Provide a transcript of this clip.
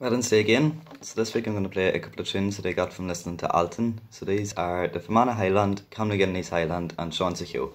Wednesday again. So this week I'm going to play a couple of tunes that I got from listening to Altan. So these are The Fermanagh Highland, Con McGinley's Highland and Seán sa Cheo.